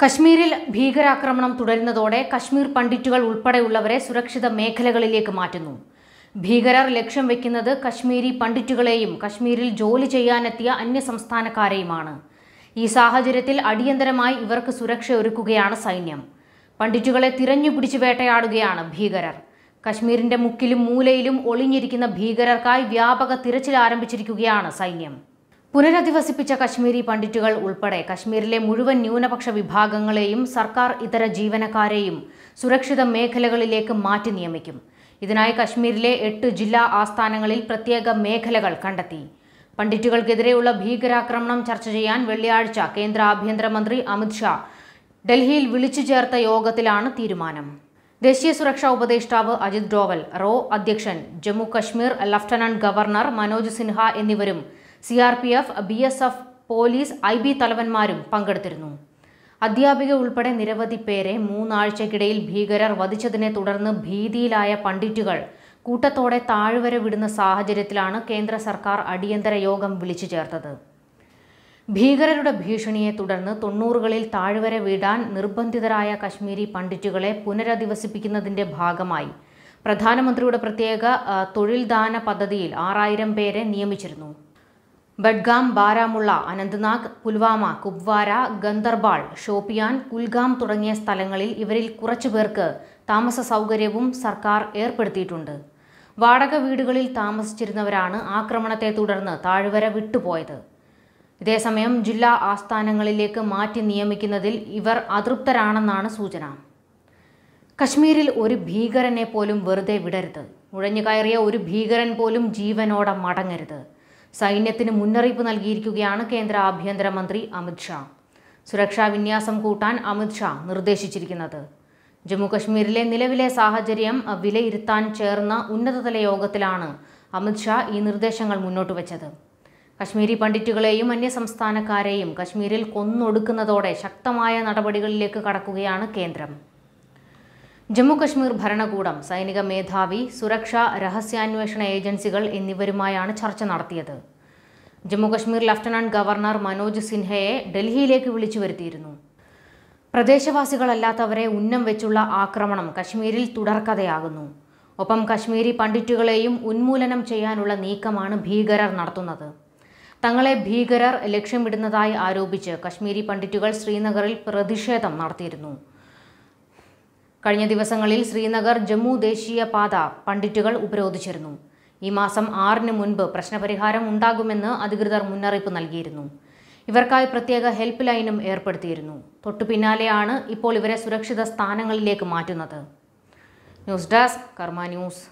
കശ്മീരിൽ ഭീകരാക്രമണം തുടരുന്നതോടെ കശ്മീർ പണ്ഡിറ്റുകൾ ഉൾപ്പെടെയുള്ളവരെ സുരക്ഷിത മേഖലകളിലേക്ക് മാറ്റുന്നു. ഭീകരർ ലക്ഷ്യം വെക്കുന്നത് കശ്മീരി പണ്ഡിറ്റുകളെയും കശ്മീരിൽ ജോലി ചെയ്യാനെത്തിയ അന്യസംസ്ഥാനക്കാരെയുമാണ്. ഈ സാഹചര്യത്തിൽ അടിയന്തരമായി ഇവർക്ക് സുരക്ഷ ഒരുക്കുകയാണ് സൈന്യം. പണ്ഡിറ്റുകളെ തിരഞ്ഞുപിടിച്ച് വേട്ടയാടുകയാണ് ഭീകരർ. കശ്മീരിന്റെ മുക്കിലും മൂലയിലും ഒളിഞ്ഞിരിക്കുന്ന ഭീകരർക്കായി വ്യാപക തിരച്ചിൽ ആരംഭിച്ചിരിക്കുകയാണ് സൈന്യം. പുനരധിവസിപ്പിച്ച കശ്മീരി പണ്ഡിറ്റുകൾ ഉൾപ്പെടെ കശ്മീരിലെ മുഴുവൻ ന്യൂനപക്ഷ വിഭാഗങ്ങളെയും സർക്കാർ ഇതര ജീവനക്കാരെയും സുരക്ഷിത മേഖലകളിലേക്ക് മാറ്റി നിയമിക്കും. ഇതിനായി കശ്മീരിലെ എട്ട് ജില്ലാ ആസ്ഥാനങ്ങളിൽ പ്രത്യേക മേഖലകൾ കണ്ടെത്തി. പണ്ഡിറ്റുകൾക്കെതിരെയുള്ള ഭീകരാക്രമണം ചർച്ച ചെയ്യാൻ വെള്ളിയാഴ്ച കേന്ദ്ര ആഭ്യന്തരമന്ത്രി അമിത്ഷാ ഡൽഹിയിൽ വിളിച്ചു ചേർത്ത യോഗത്തിലാണ് തീരുമാനം. ദേശീയ സുരക്ഷാ ഉപദേഷ്ടാവ് അജിത് ഡോവൽ റോ അധ്യക്ഷൻ ജമ്മു കശ്മീർ ലഫ്റ്റനന്റ് ഗവർണർ മനോജ് സിൻഹ എന്നിവരും C R P F B S F police I B തലവന്മാരും പങ്കെടുത്തിരുന്നു. അധ്യാപിക ഉൾപ്പെടെ നിരവധി പേരെ മൂന്നാഴ്ചക്കിടയിൽ ഭീകരർ വധിച്ചതിനെ തുടർന്ന് ഭീതിയിലായ പണ്ഡിറ്റുകൾ കൂട്ടത്തോടെ താഴ്വര വിടുന്ന സാഹചര്യത്തിലാണ് കേന്ദ്ര സർക്കാർ അടിയന്തര യോഗം വിളിച്ചു ചേർത്തത്. ഭീകരരുടെ ഭീഷണിയെ തുടർന്ന് തൊണ്ണൂറുകളിൽ താഴ്വര വീടാൻ നിർബന്ധിതരായ കശ്മീരി പണ്ഡിറ്റുകളെ പുനരധിവസിപ്പിക്കുന്നതിന്റെ ഭാഗമായി പ്രധാനമന്ത്രിയുടെ പ്രത്യേക തൊഴിൽദാന പദ്ധതിയിൽ ആറായിരം പേരെ നിയമിച്ചിരുന്നു. ബഡ്ഗാം ബാരാമുള്ള അനന്ത്നാഗ് പുൽവാമ കുപ്വാര ഗന്ദർബാൾ ഷോപ്പിയാൻ കുൽഗാം തുടങ്ങിയ സ്ഥലങ്ങളിൽ ഇവരിൽ കുറച്ചു പേർക്ക് താമസ സൗകര്യവും സർക്കാർ ഏർപ്പെടുത്തിയിട്ടുണ്ട്. വാടക വീടുകളിൽ താമസിച്ചിരുന്നവരാണ് ആക്രമണത്തെ തുടർന്ന് താഴ്വര വിട്ടുപോയത്. ഇതേസമയം ജില്ലാ ആസ്ഥാനങ്ങളിലേക്ക് മാറ്റി നിയമിക്കുന്നതിൽ ഇവർ അതൃപ്തരാണെന്നാണ് സൂചന. കശ്മീരിൽ ഒരു ഭീകരനെ പോലും വെറുതെ വിടരുത്. നുഴഞ്ഞുകയറിയ ഒരു ഭീകരൻ പോലും ജീവനോടെ മടങ്ങരുത്. സൈന്യത്തിന് മുന്നറിയിപ്പ് നൽകിയിരിക്കുകയാണ് കേന്ദ്ര ആഭ്യന്തരമന്ത്രി അമിത്ഷാ സുരക്ഷാ വിന്യാസം കൂട്ടാൻ അമിത്ഷാ നിർദ്ദേശിച്ചിരിക്കുന്നത്. ജമ്മുകശ്മീരിലെ നിലവിലെ സാഹചര്യം വിലയിരുത്താൻ ചേർന്ന ഉന്നതതല യോഗത്തിലാണ് അമിത്ഷാ ഈ നിർദ്ദേശങ്ങൾ മുന്നോട്ട് വച്ചത്. കശ്മീരി പണ്ഡിറ്റുകളെയും അന്യസംസ്ഥാനക്കാരെയും കശ്മീരിൽ കൊന്നൊടുക്കുന്നതോടെ ശക്തമായ നടപടികളിലേക്ക് കടക്കുകയാണ് കേന്ദ്രം. ജമ്മു കശ്മീർ ഭരണകൂടം സൈനിക മേധാവി സുരക്ഷാ രഹസ്യാന്വേഷണ ഏജൻസികൾ എന്നിവരുമായാണ് ചർച്ച നടത്തിയത്. ജമ്മുകശ്മീർ ലഫ്റ്റനന്റ് ഗവർണർ മനോജ് സിൻഹയെ ഡൽഹിയിലേക്ക് വിളിച്ചു വരുത്തിയിരുന്നു. പ്രദേശവാസികളല്ലാത്തവരെ ഉന്നം വെച്ചുള്ള ആക്രമണം കശ്മീരിൽ തുടർക്കഥയാകുന്നു. ഒപ്പം കശ്മീരി പണ്ഡിറ്റുകളെയും ഉന്മൂലനം ചെയ്യാനുള്ള നീക്കമാണ് ഭീകരർ നടത്തുന്നത്. തങ്ങളെ ഭീകരർ ലക്ഷ്യമിടുന്നതായി ആരോപിച്ച് കശ്മീരി പണ്ഡിറ്റുകൾ ശ്രീനഗറിൽ പ്രതിഷേധം നടത്തിയിരുന്നു. കഴിഞ്ഞ ദിവസങ്ങളിൽ ശ്രീനഗർ ജമ്മു ദേശീയ പാത പണ്ഡിറ്റുകൾ ഉപരോധിച്ചിരുന്നു. ഈ മാസം ആറിന് മുൻപ് പ്രശ്നപരിഹാരം ഉണ്ടാകുമെന്ന് അധികൃതർ മുന്നറിയിപ്പ് നൽകിയിരുന്നു. ഇവർക്കായി പ്രത്യേക ഹെൽപ്പ് ലൈനും ഏർപ്പെടുത്തിയിരുന്നു. തൊട്ടു പിന്നാലെയാണ് ഇപ്പോൾ ഇവരെ സുരക്ഷിത സ്ഥാനങ്ങളിലേക്ക് മാറ്റുന്നത്. News desk Karma news.